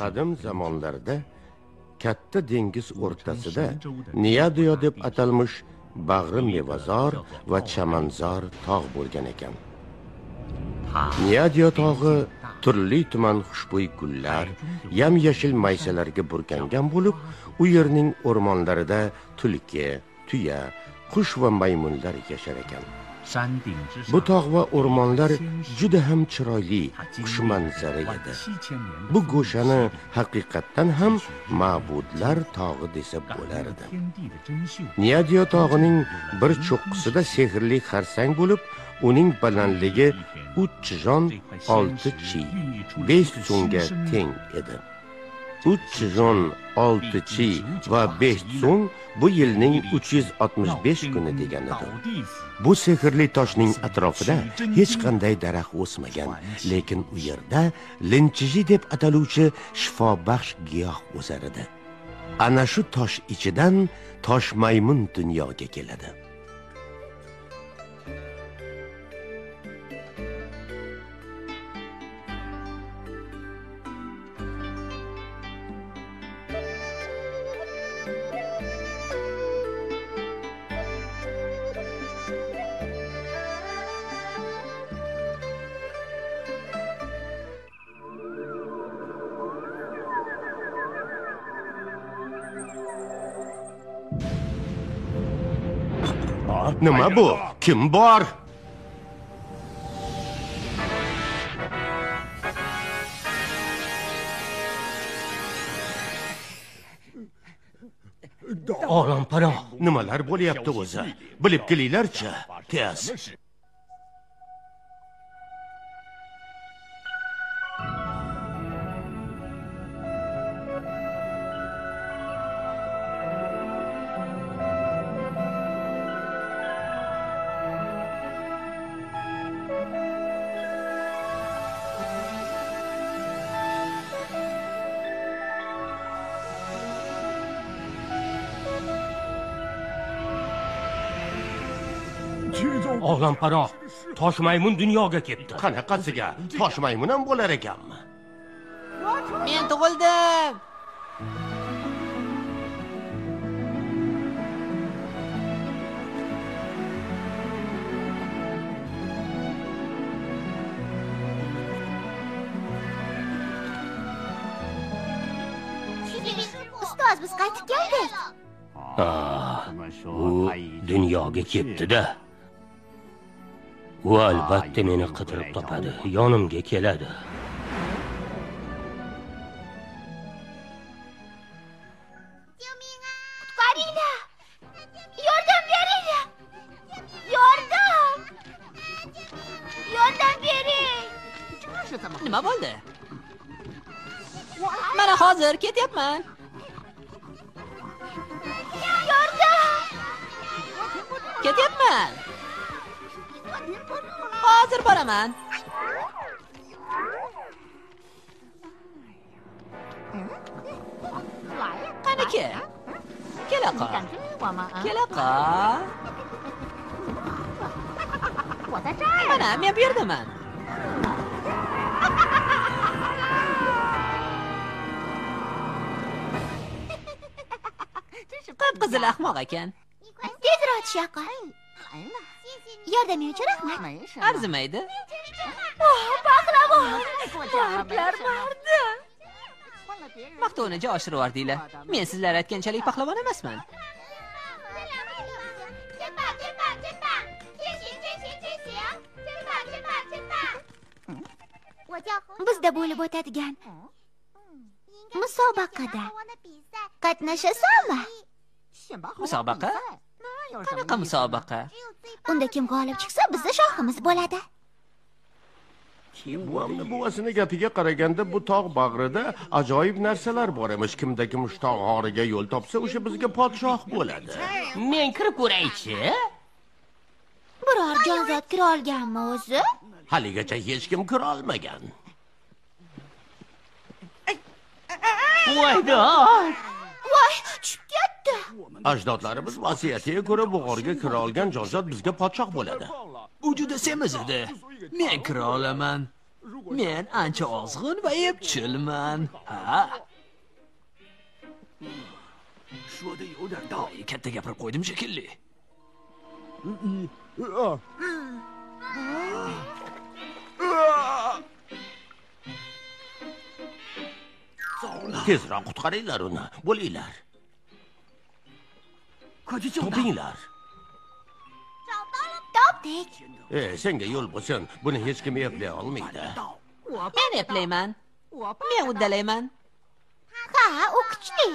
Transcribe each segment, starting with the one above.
qadim zamonlarda katta dengiz o'rtasida niyadiyo deb atalmish bag'ri mevazor va chamanzor tog' bo'lgan ekan. Niyadiyo tog'i turli tuman xushbo'y gullar yam yashil maysalarga burkangan bo'lib u yerning o'rmonlarida tulki tuya qush va maymunlar yashar ekan. bu tog' va o'rmonlar juda ham chiroyli xushmanzara edi. Bu go'shani haqiqatdan ham ma'budlar tog'i desa bo'lardi. Niadiyo tog'ining bir cho'qqisida sehrli xarsang bo'lib uning balandligi uch jon olti chi besh so'mga teng edi. uch sezon olti chi va besh so'm bu yilning uch yuz oltmish besh kuni deganidir. Bu sehrli toshning atrofida hech qanday daraxt o'smagan lekin u yerda linchiji deb ataluvchi shifobaxsh giyoh o'sar edi ana shu tosh ichidan tosh maymun dunyoga keladi. Nima bu? Kim bor? Olamparo nimalar bo'lyapti o'zi? Bilib kelinglarchi tez olamparo tosh maymun dunyoga ketdi qanaqasiga tosh maymun ham bo'lar ekanmi Men tug'ildim. ustoz biz qaytib keldik u dunyoga ketdi-da. U albatta meni qidirib topadi, yonimga keladi. qutqaringlar yordam beringlar yordam yordam bering Nima bo'ldi? Mana hozir ketyapman. yordam Ketyapman. Volta para man. Kaneki. Kelaka. Kelaka. أنا ميا بيردمان قد قزل دید كان تدرات شاقة yordaming uchun rahmat. Arzimaydi. Oh, pahlavon bardlar bardi maqtov onaja oshirib yubordinglar men sizlar aytganchalik pahlavon emasman. Bizda bo'lib o'tadigan musobaqada qatnashasanmi musobaqa? Qanaqa musobaqa Unda kim g'olib chiqsa, bizda shohimiz bo'ladi. buvamni buvasini gapiga qaraganda bu tog' bag'rida ajoyib narsalar bor emish kimda kim shu tog' g'origa yo'l topsa o'sha bizga podshoh bo'ladi men kirib ko'raychi Biror jonzot kira olganmi o'zi? haligacha hech kim kirolmagan voydod Voy, tushib ketdi. Ajdodlarimiz vasiyatiga ko'ra bu g'orga kira olgan jonzot bizga podshoh bo'ladi. U juda semiz edi. Men kira olaman. Men ancha ozg'in va epchilman. Ha? Katta gapirib qo'ydim shekilli. Tezroq qutqaringlar uni bo'linglar topinglar. Topdik. e senga yo'l bo'lsin. Buni hech kim eplay olmaydi. Men eplayman. Men uddalayman. Ha, u kuchli.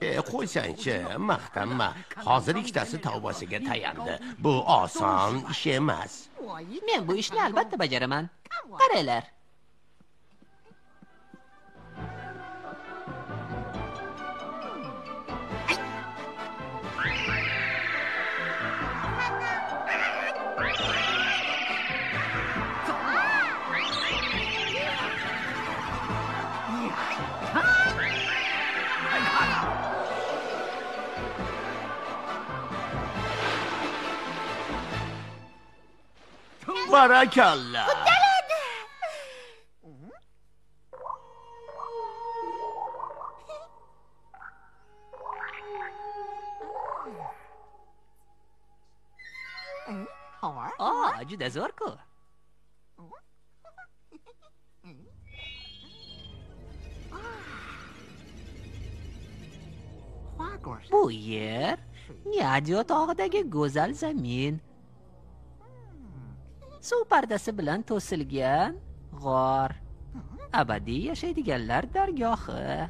e qo'ysangchi maqtanma. Hozir ikkitasi tavbasiga tayandi. Bu oson ish emas. Men bu ishni albatta bajaraman. Qaranglar barakalla. O juda zo'r-ku bu yer Nyadio tog'idagi go'zal zamin suv pardasi bilan to'silgan g'or. Abadiy yashaydiganlar dargohi.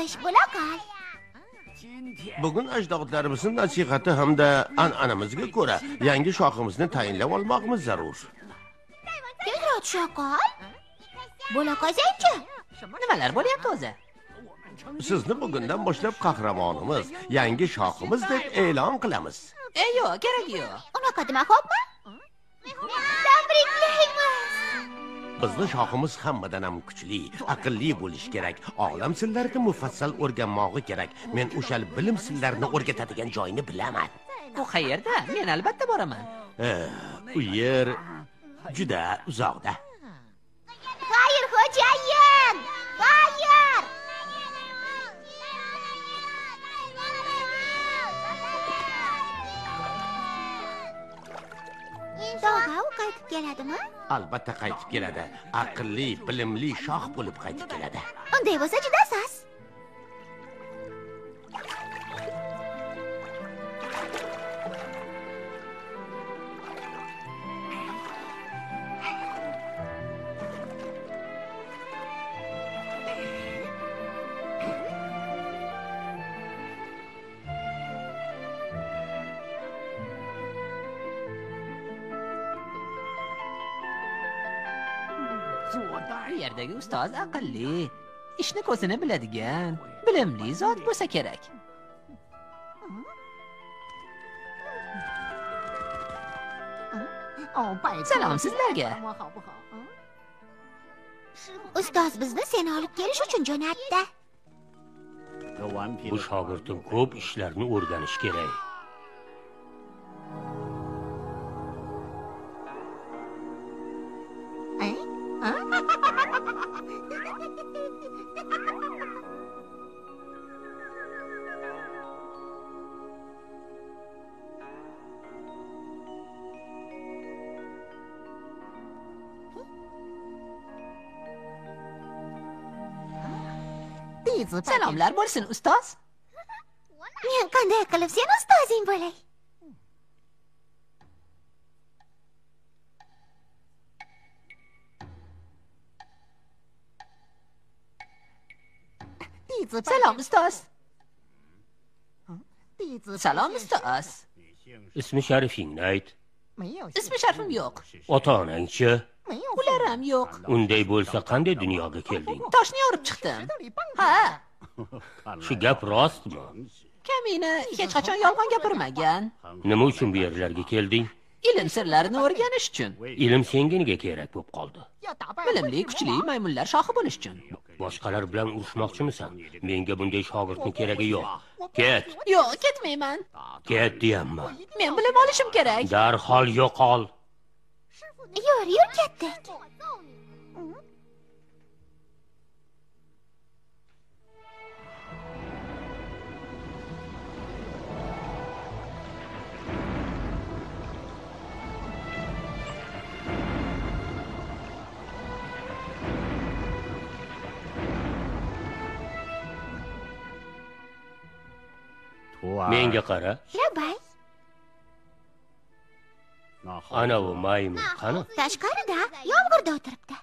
Tezroq tush, bo'la qol. bugun ajdodlarimizning nasihati hamda an'anamizga ko'ra yangi shohimizni tayinlab olmoqimiz zarur Tezroq tusha qol. Bo'la qolsang-chi? nimalar bo'lyapti o'zi sizni bugundan boshlab qahramonimiz yangi shohimiz deb e'lon qilamiz e yo'q keragi yo'q Unaqa dema, xo'pmi? Bizni shohimiz hammadan ham kuchli aqlli bo'lishi kerak olam sillarini mufassal o'rganmog'i kerak men o'sha bilim sillarini o'rgatadigan joyni bilaman bu qayerda men albatta boraman u yer juda uzoqda Xayr, xo'jayin. Xayr. Tog'a u qaytib keladimi? Albatta qaytib keladi aqlli bilimli shoh bo'lib qaytib keladi Unday bo'lsa juda soz. Yerdagi ustoz aqlli. Ishni ko'zini biladigan bilimli zot bo'lsa kerak. Salom sizlarga. ustoz bizni seni olib kelish uchun jo'natdi. Bu shogirdim ko'p ishlarni o'rganish kerak Salomlar bo'lsin, ustoz. men qanday qilib seni ustozing bo'lay Salom, ustoz. Salom, ustoz. ismi sharifingni ayt Ismi sharfim yo'q. ota onangchi Ular ham yo'q. unday bo'lsa qanday dunyoga kelding Toshni yorib chiqdim. Ha, shu gap rostmi kamina hech qachon yolg'on gapirmagan. nima uchun bu yerlarga kelding Ilm sirlarini o'rganish uchun. ilm senga nega kerak bo'lib qoldi Bilimli, kuchli maymunlar shohi bo'lish uchun. boshqalar bilan urushmoqchimisan menga bunday shogirdni keragi yo'q ket Yo'q, ketmayman. ket deyapman Men bilim olishim kerak. darhol yo'qol yur yur ketdik menga qara. Labay anavi maymun qani? Tashqarida yomg'irda o'tiribdi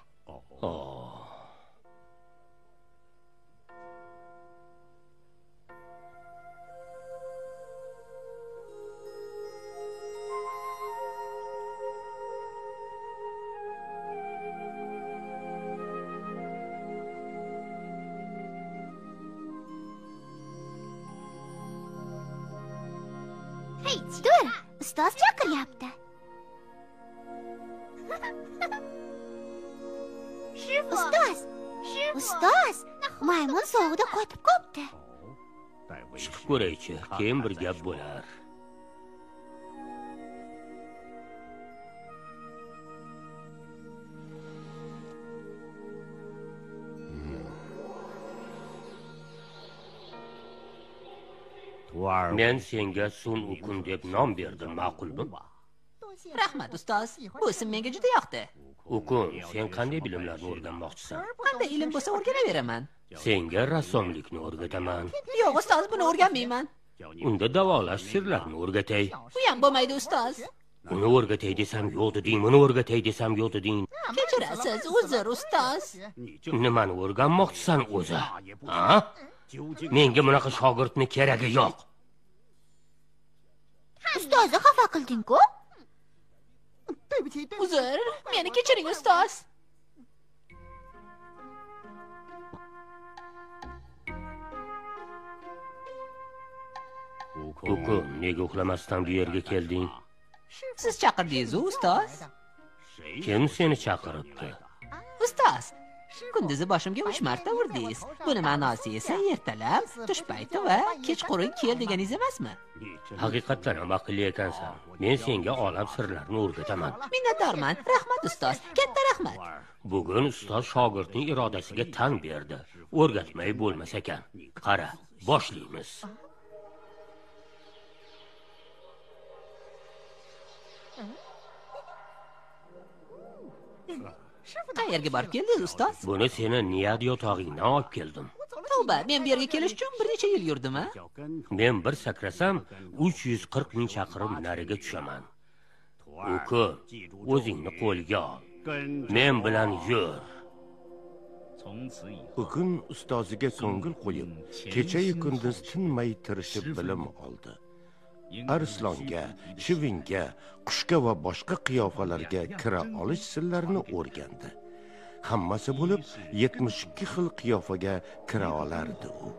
dur ustoz chaqiryapti ustoz ustoz maymun sovuqda qotib qolibdi chiqib ko'raychi keyin bir gap bo'lar men senga sun ukun deb nom berdim ma'qulmi Rahmat, ustoz. Bu ism menga juda yoqdi. ukun sen qanday bilimlarni o'rganmoqchisan Qanday ilm bo'lsa o'rganaveraman. senga rassomlikni o'rgataman Yo'q, ustoz, buni o'rganmayman. unda davolash sirlarini o'rgatay Bu ham bo'lmaydi, ustoz. uni o'rgatay desam yo'q deding buni o'rgatay desam yo'q deding Kechirasiz, uzr, ustoz. nimani o'rganmoqchisan o'zi a menga bunaqa shogirdni keragi yo'q ustozni xafa qilding-ku Uzr, meni kechiring, ustoz. ukun nega uxlamasdan bu yerga kelding Siz chaqirdingiz-u, ustoz? kim seni chaqiribdi Ustoz, kunduzi boshimga 3 marta urdingiz. Buni ma'nosi esa ertalab, tush payti va kechqurun kel deganingiz emasmi? haqiqatdan ham aqlli ekansan men senga olam sirlarini o'rgataman Minnatdorman. Rahmat, ustoz. Katta rahmat. bugun ustoz shogirdning irodasiga tan berdi o'rgatmay bo'lmas ekan qara boshlaymiz qayerga borib keldingiz ustoz. Buni seni niyat tog'ingdan olib keldim. Tavba men bu yerga kelish uchun bir necha yil yurdim a men bir sakrasam uch yuz qirq ming chaqirim nariga tushaman. Uku o'zingni qo'lga ol. Men bilan yur. Bugun ustoziga ko'ngil qo'yib kechayu kunduz tinmay tirishib bilim oldi. Arslonga chivinga qushga va boshqa qiyofalarga kira olish sirlarini o'rgandi. Hammasi bo'lib 72 xil qiyofaga kira olardi u.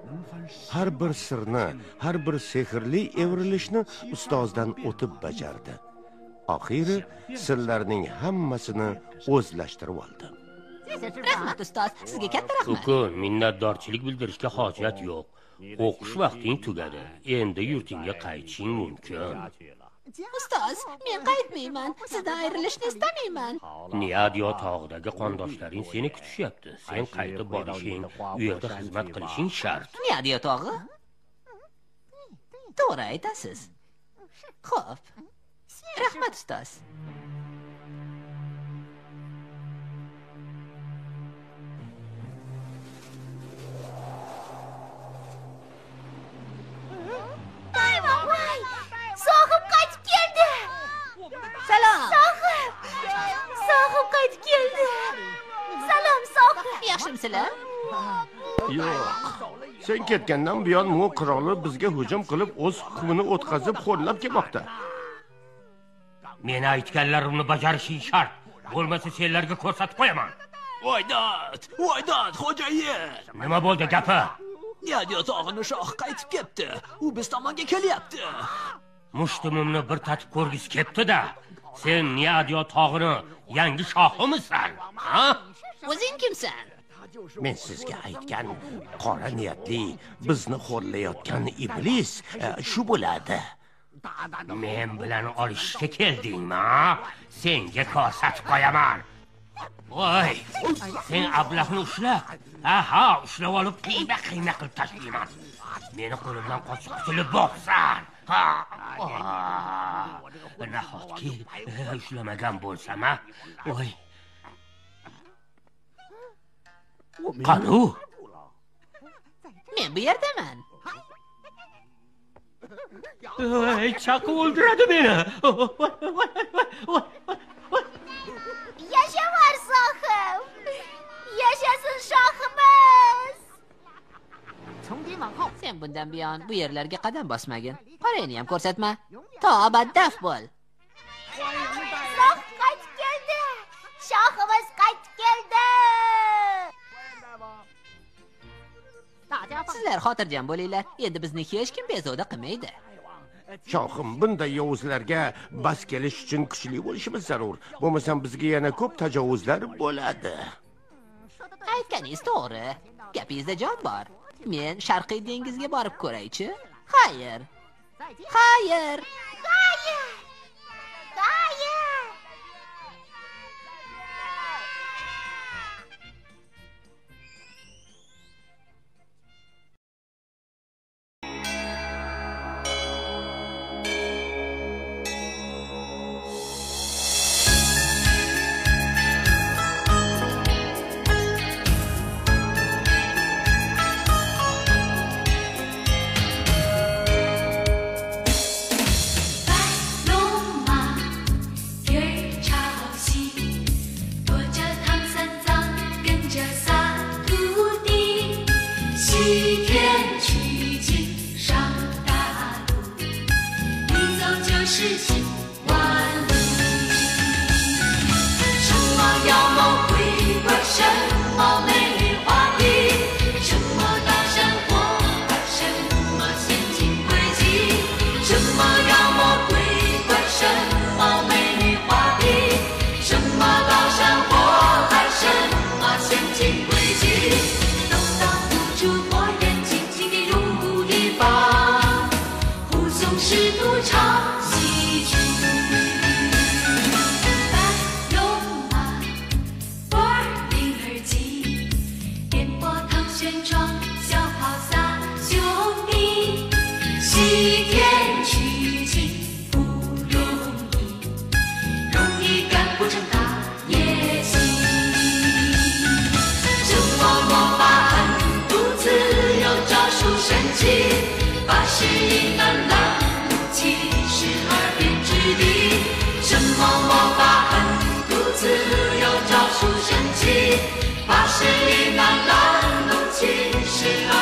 Har bir sirni har bir sehrli evrilishni ustozdan o'tib bajardi. Oxiri sirlarning hammasini o'zlashtirib oldi. Rahmat ustoz. Sizga katta rahmat. Ukun minnatdorchilik bildirishga hojat yo'q o'qish vaqting tugadi. Endi yurtingga qaytishing mumkin. Ustoz men qaytmayman. Sizdan ayrilishni istamayman. Niadyo tog'idagi qondoshlaring seni kutishyapti. Sen qaytib borishing u yerda xizmat qilishing shart. Niyadiyo tog'i? To'g'ri aytasiz. Xo'p. Rahmat ustoz Sohib. yaxshimisizlar yo'q. Sen ketgandan buyon mu qiroli bizga hujum qilib o'z hukmini o'tkazib xo'rlab kelmoqda. Meni aytganlarimni bajarishing shart. Bo'lmasa senlarga ko'rsatib qo'yaman. Voydod voydod xo'jayin nima bo'ldi gapir niyadyo tog'ini shoh qaytib ketdi. U biz tomonga kelyapti. Mushtumimni bir tatib ko'rgisi kepti-da. Sen Niyadyo tog'ini yangi shohimisan, ha? o'zing kimsan men sizga aytgan qora niyatli bizni xo'rlayotgan iblis e, shu bo'ladi Men bilan olishishga keldingmi? Senga ko'rsatib qo'yaman. Voy, sen ablahni ushla aha, ushlab olib qiyma-qiyma qilib tashlayman. Meni qo'limdan qochib qutulib bo'psan. Ha. Nahotki e, ushlamagan bo'lsam, a? Voy. Qani? men bu yerdaman Voy, chaqib o'ldiradi meni. Yashavar Sohib. Yashasin shohimiz. sen bundan buyon bu yerlarga qadam bosmagin qorangni ham ko'rsatma to abad daf bo'l sizlar xotirjam bo'linglar. Endi bizni hech kim bezovta qilmaydi. Shohim bunday yovuzlarga bas kelish uchun kuchli bo'lishimiz zarur. Bo'lmasam bizga yana ko'p tajovuzlar bo'ladi. Aytganingiz to'g'ri. Gapingizda jon bor. Men sharqiy dengizga borib ko'raychi. Xayr xayr Hayır. 八十一难拦路，七十二变之地。什么魔法狠毒自有招数神奇，八十一难拦路，七十二